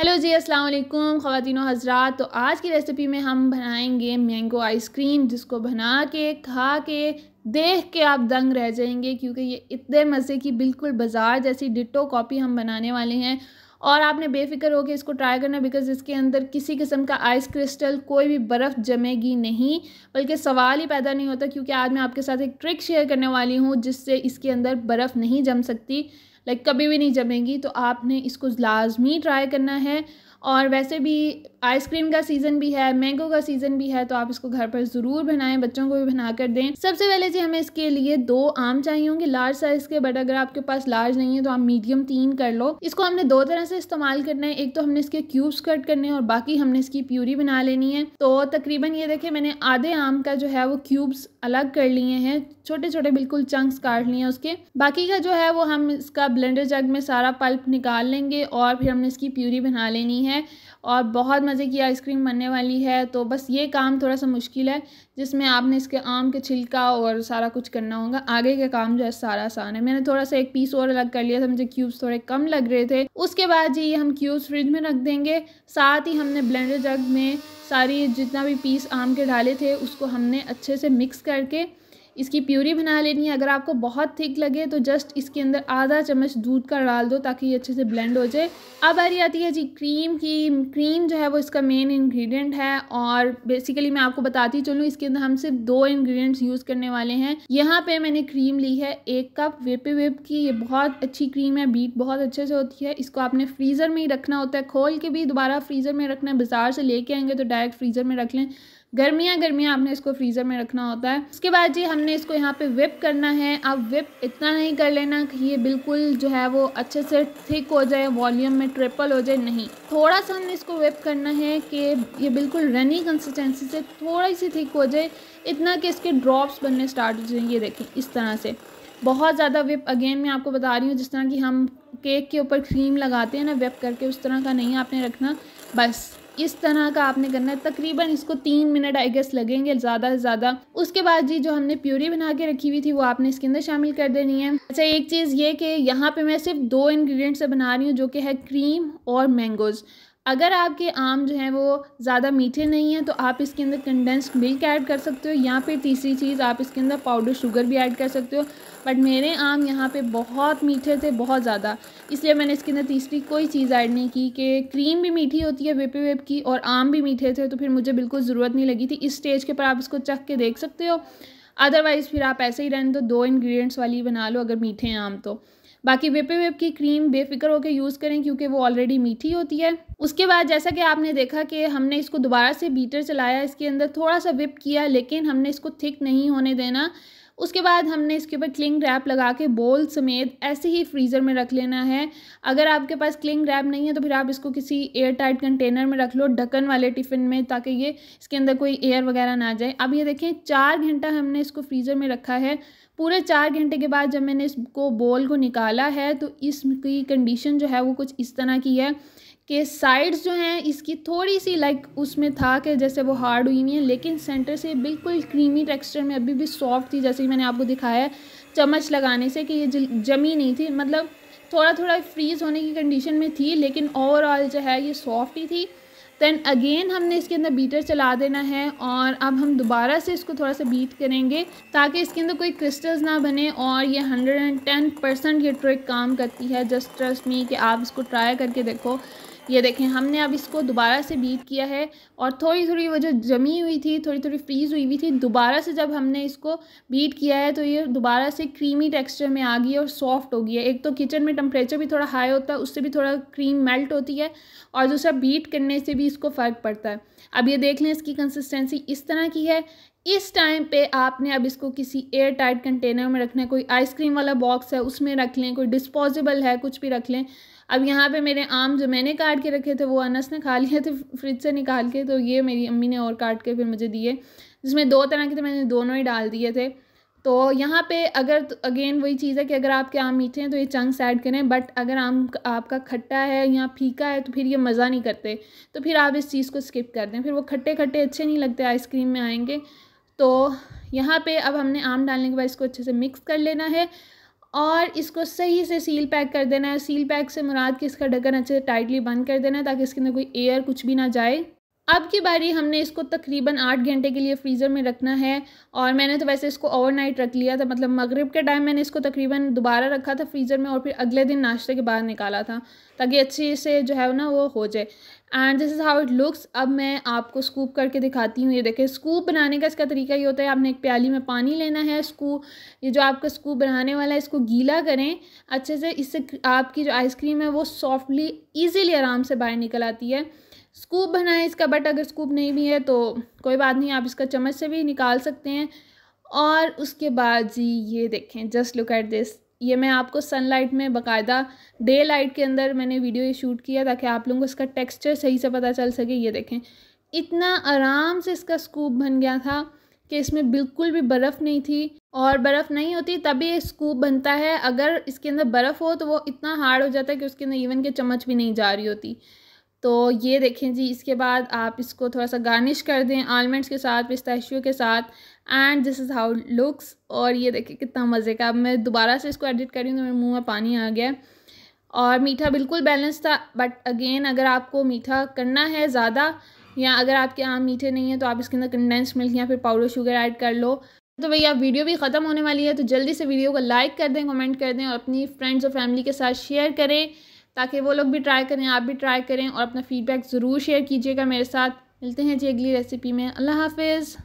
Hello जी अस्सलाम वालेकुम ख़वातीन हज़रात। तो आज की रेसिपी में हम बनाएँगे मैंगो आइसक्रीम जिसको बना के, खा के, देख के आप दंग रह जाएँगे, क्योंकि ये इतने मज़े की बिल्कुल बाज़ार जैसी डिटो कॉपी हम बनाने वाले हैं। और आपने बेफिक्र होकर इसको ट्राई करना बिकॉज़ इसके अंदर किसी किस्म का आइस क्रिस्टल कोई भी बर्फ़ जमेगी नहीं। बल्कि सवाल ही पैदा नहीं होता क्योंकि आज मैं आपके साथ एक ट्रिक शेयर करने वाली हूँ जिससे इसके अंदर बर्फ़ नहीं जम सकती। लाइक कभी भी नहीं जमेगी तो आपने इसको लाजमी ट्राई करना है। और वैसे भी आइसक्रीम का सीज़न भी है मैंगो का सीज़न भी है तो आप इसको घर पर ज़रूर बनाएँ, बच्चों को भी बना कर दें। सबसे पहले जी हमें इसके लिए दो आम चाहिए होंगे लार्ज साइज़ के बट अगर आपके पास लार्ज नहीं है तो आप मीडियम तीन कर लो। इसको हमने दो तरह से इस्तेमाल करना है, एक तो हमने इसके क्यूब्स कट करने हैं, और बाकी हमने इसकी प्यूरी बना लेनी है। तो तकरीबन ये देखें मैंने आधे आम का जो है, वो क्यूब्स अलग कर लिए हैं छोटे छोटे बिल्कुल चंक्स काट लिए हैं उसके। बाकी का जो है, वो हम इसका ब्लेंडर जग में सारा पल्प निकाल लेंगे, और फिर हमने इसकी प्यूरी बना लेनी है। और बहुत मज़े की आइसक्रीम बनने वाली है। तो बस ये काम थोड़ा सा मुश्किल है, जिसमें आपने इसके आम के छिलका और सारा कुछ करना होगा। आगे का काम जो है सारा आसान है। मैंने थोड़ा सा एक पीस और अलग कर लिया था, मुझे क्यूब्स थोड़े कम लग रहे थे। उसके बाद जी हम क्यूब्स फ्रिज में रख देंगे। साथ ही हमने ब्लेंडर जग में सारी जितना भी पीस आम के डाले थे, उसको हमने अच्छे से मिक्स करके इसकी प्यूरी बना लेनी है। अगर आपको बहुत थिक लगे तो जस्ट इसके अंदर आधा चम्मच दूध का डाल दो ताकि ये अच्छे से ब्लेंड हो जाए। अब आ रही आती है जी क्रीम की। क्रीम जो है वो इसका मेन इंग्रेडिएंट है और बेसिकली मैं आपको बताती चलूँ, इसके अंदर हम सिर्फ़ दो इंग्रेडिएंट्स यूज़ करने वाले हैं। यहाँ पे मैंने क्रीम ली है एक कप वेपे वेप की। ये बहुत अच्छी क्रीम है बीट बहुत अच्छे से होती है। इसको आपने फ्रीज़र में ही रखना होता है। खोल के भी दोबारा फ्रीज़र में रखना है, बाज़ार से लेके आएँगे तो डायरेक्ट फ्रीज़र में रख लें। गर्मियाँ गर्मियाँ आपने इसको फ्रीज़र में रखना होता है। उसके बाद जी हमने इसको यहाँ पे विप करना है। अब विप इतना नहीं कर लेना कि ये बिल्कुल जो है वो अच्छे से थिक हो जाए वॉल्यूम में ट्रिपल हो जाए, नहीं। थोड़ा सा हमने इसको विप करना है कि ये बिल्कुल रनी कंसिस्टेंसी से थोड़ी सी थिक हो जाए, इतना कि इसके ड्रॉप्स बनने स्टार्ट हो जाए, ये देखें, इस तरह से। बहुत ज़्यादा विप अगेन मैं आपको बता रही हूँ, जिस तरह की हम केक के ऊपर क्रीम लगाते हैं ना विप करके उस तरह का नहीं आपने रखना, बस। इस तरह का आपने करना है। तकरीबन इसको तीन मिनट आई गेस लगेंगे ज़्यादा से ज़्यादा। उसके बाद जी जो हमने प्यूरी बना के रखी हुई थी, वो आपने इसके अंदर शामिल कर देनी है। अच्छा एक चीज़ ये कि यहाँ पे मैं सिर्फ़ दो इन्ग्रीडियंट्स से बना रही हूँ, जो कि है क्रीम और मैंगोज़ अगर आपके आम जो हैं वो ज़्यादा मीठे नहीं हैं तो आप इसके अंदर कंडेंस्ड मिल्क ऐड कर सकते हो, या फिर तीसरी चीज़, आप इसके अंदर पाउडर शुगर भी ऐड कर सकते हो। बट मेरे आम यहाँ पे बहुत मीठे थे, बहुत ज़्यादा। इसलिए मैंने इसके अंदर तीसरी कोई चीज़ ऐड नहीं की कि क्रीम भी मीठी होती है वेपे वेप की, और आम भी मीठे थे तो फिर मुझे बिल्कुल ज़रूरत नहीं लगी थी। इस स्टेज के पर आप इसको चख के देख सकते हो। अदरवाइज़ फिर आप ऐसे ही रहने दो दो इन्ग्रीडियंट्स वाली बना लो, अगर मीठे हैं आम तो। बाकी वेपे वेप की क्रीम बेफिक्र होकर यूज़ करें क्योंकि वो ऑलरेडी मीठी होती है। उसके बाद जैसा कि आपने देखा कि हमने इसको दोबारा से बीटर चलाया, इसके अंदर थोड़ा सा विप किया, लेकिन हमने इसको थिक नहीं होने देना। उसके बाद हमने इसके ऊपर क्लिंग रैप लगा के बोल समेत ऐसे ही फ्रीज़र में रख लेना है। अगर आपके पास क्लिंग रैप नहीं है तो फिर आप इसको किसी एयर टाइट कंटेनर में रख लो, ढक्कन वाले टिफ़िन में, ताकि ये इसके अंदर कोई एयर वगैरह ना जाए। अब ये देखें, चार घंटा हमने इसको फ्रीज़र में रखा है। पूरे चार घंटे के बाद जब मैंने इसको बोल को निकाला है तो इसकी कंडीशन जो है वो कुछ इस तरह की है। कि साइड्स जो हैं, इसकी थोड़ी सी लाइक उसमें था कि जैसे वो हार्ड हुई हुई है, लेकिन सेंटर से बिल्कुल क्रीमी टेक्सचर में अभी भी सॉफ्ट थी, जैसे कि मैंने आपको दिखाया चम्मच लगाने से कि ये जमी नहीं थी मतलब थोड़ा थोड़ा फ्रीज़ होने की कंडीशन में थी, लेकिन ओवरऑल जो है ये सॉफ्ट ही थी। देन अगेन हमने इसके अंदर बीटर चला देना है और अब हम दोबारा से इसको थोड़ा सा बीट करेंगे, ताकि इसके अंदर कोई क्रिस्टल्स ना बने और ये हंड्रेड एंड टेन परसेंट ये ट्रिक काम करती है। जस्ट ट्रस्ट मी कि आप इसको ट्राई करके देखो। ये देखें, हमने अब इसको दोबारा से बीट किया है और थोड़ी थोड़ी वो जो जमी हुई थी थोड़ी थोड़ी फ्रीज़ हुई हुई थी, दोबारा से जब हमने इसको बीट किया है तो ये दोबारा से क्रीमी टेक्सचर में आ गई है और सॉफ्ट हो गई है। एक तो किचन में टेम्परेचर भी थोड़ा हाई होता है, उससे भी थोड़ा क्रीम मेल्ट होती है और दूसरा बीट करने से भी इसको फ़र्क पड़ता है। अब ये देख लें, इसकी कंसिस्टेंसी इस तरह की है। इस टाइम पे आपने अब इसको किसी एयर टाइट कंटेनर में रखना है, कोई आइसक्रीम वाला बॉक्स है, उसमें रख लें, कोई डिस्पोजेबल है, कुछ भी रख लें। अब यहाँ पे मेरे आम जो मैंने काट के रखे थे, वो अनस ने खा लिए थे, फ्रिज से निकाल के तो ये मेरी अम्मी ने और काट के फिर मुझे दिए। जिसमें दो तरह के थे, मैंने दोनों ही डाल दिए थे। तो यहाँ पे अगर तो अगेन वही चीज़ है कि अगर आपके आम मीठे हैं तो ये चंक्स ऐड करें बट अगर आम आपका खट्टा है या फीका है तो फिर ये मज़ा नहीं करते। तो फिर आप इस चीज़ को स्किप कर दें। फिर वो खट्टे खट्टे अच्छे नहीं लगते आइसक्रीम में आएँगे। तो यहाँ पे अब हमने आम डालने के बाद इसको अच्छे से मिक्स कर लेना है। और इसको सही से सील पैक कर देना है। सील पैक से मुराद कि इसका ढक्कन अच्छे से टाइटली बंद कर देना है ताकि इसके अंदर कोई एयर कुछ भी ना जाए। अब की बारी हमने इसको तकरीबन आठ घंटे के लिए फ्रीज़र में रखना है और मैंने तो वैसे इसको ओवरनाइट रख लिया था मतलब मगरिब के टाइम मैंने इसको तकरीबन दोबारा रखा था फ्रीज़र में और फिर अगले दिन नाश्ते के बाद निकाला था, ताकि अच्छे से जो है ना वो हो जाए। And this is how it looks अब मैं आपको स्कूप करके दिखाती हूँ। ये देखें स्कूप बनाने का इसका तरीका ये होता है, आपने एक प्याली में पानी लेना है स्कूप ये जो आपका स्कूप बनाने वाला है, इसको गीला करें, अच्छे से इससे आपकी जो आइसक्रीम है वो सॉफ्टली ईजीली आराम से बाहर निकल आती है। स्कूप बनाएँ इसका, बट अगर स्कूप नहीं भी है तो कोई बात नहीं, आप इसका चम्मच से भी निकाल सकते हैं। और उसके बाद जी ये देखें जस्ट लुक एट दिस ये मैं आपको सनलाइट में बाकायदा डे लाइट के अंदर मैंने वीडियो ये शूट किया ताकि आप लोगों को इसका टेक्सचर सही से पता चल सके, ये देखें। इतना आराम से इसका स्कूप बन गया था कि इसमें बिल्कुल भी बर्फ़ नहीं थी और बर्फ़ नहीं होती तभी ये स्कूप बनता है। अगर इसके अंदर बर्फ़ हो तो वो इतना हार्ड हो जाता है कि उसके अंदर इवन के चम्मच भी नहीं जा रही होती। तो ये देखें जी, इसके बाद आप इसको थोड़ा सा गार्निश कर दें आलमंड्स के साथ पिस्ताशियो के साथ and this is how looks और ये देखें कितना मज़े का, अब मैं दोबारा से इसको एडिट कर रही हूँ तो मेरे मुँह में पानी आ गया और मीठा बिल्कुल बैलेंस था बट अगेन अगर आपको मीठा करना है ज़्यादा, या अगर आपके आम मीठे नहीं हैं तो आप इसके अंदर कंडेंस मिल्क या फिर पाउडर शुगर ऐड कर लो। तो भैया वीडियो भी ख़त्म होने वाली है तो जल्दी से वीडियो को लाइक कर दें कमेंट कर दें, और अपनी फ्रेंड्स और फैमिली के साथ शेयर करें। ताकि वो लोग भी ट्राई करें, आप भी ट्राई करें और अपना फीडबैक ज़रूर शेयर कीजिएगा मेरे साथ। मिलते हैं जी अगली रेसिपी में। अल्लाह हाफिज़।